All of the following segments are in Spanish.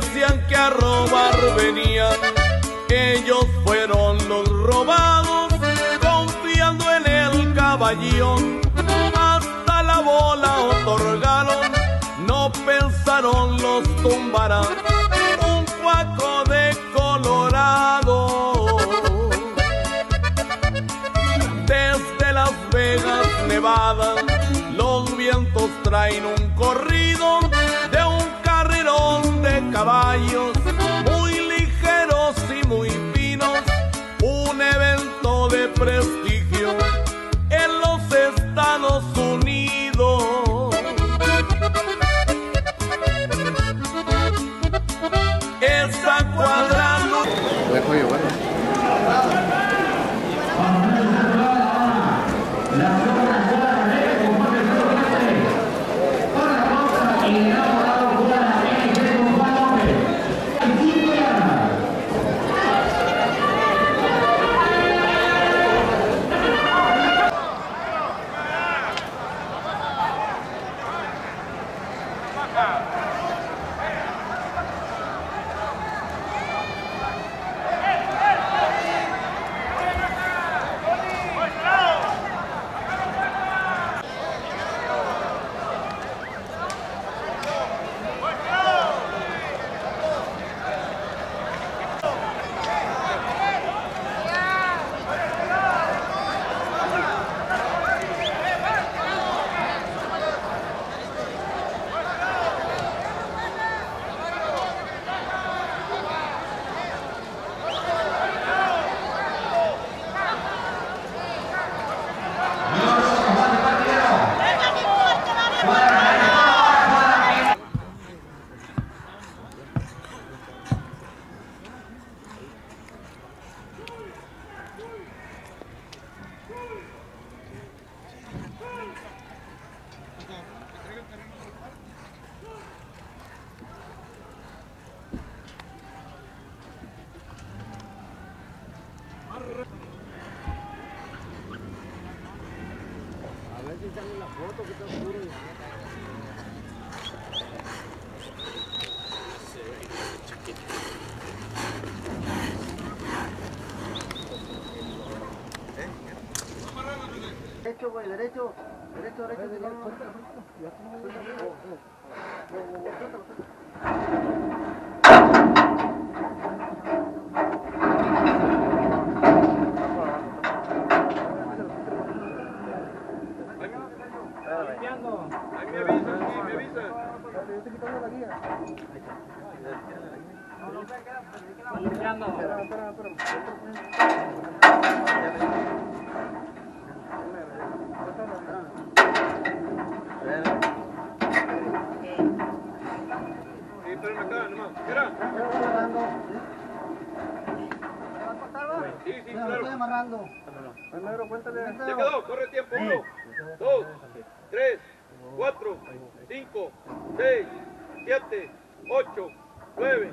decían que a robar venían, ellos fueron los robados, confiando en el caballón, hasta la bola otorgaron, no pensaron los tumbarán, un cuaco de Colorado. Desde Las Vegas, Nevada, los vientos traen un corrido caballos, muy ligeros y muy finos, un evento de prestigio en los Estados Unidos. Esa cuadra Derecho, güey, derecho. Derecho, derecho. derecho. Mira, lo estoy amarrando. Se quedó, corre tiempo. Uno, dos, tres, cuatro, cinco, seis, siete, ocho, nueve.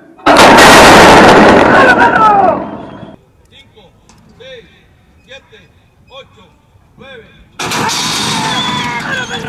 Cinco, seis, siete, ocho, nueve. Tiene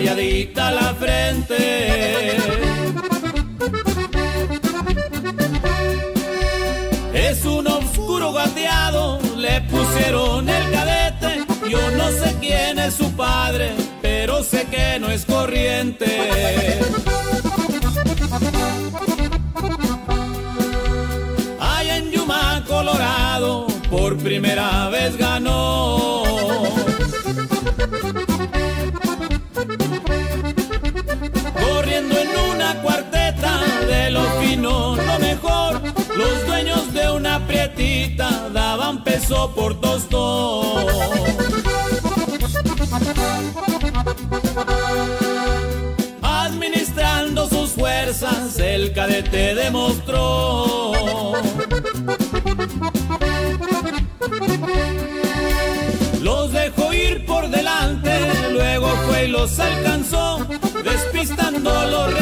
rayadita la frente. Es un oscuro gateado, le pusieron pero sé que no es corriente. Allá en Yuma, Colorado, por primera vez ganó. Corriendo en una cuarteta de lo fino, lo mejor, los dueños de una prietita daban peso por tostón. Fuerzas, el cadete demostró. Los dejó ir por delante, luego fue y los alcanzó, despistando los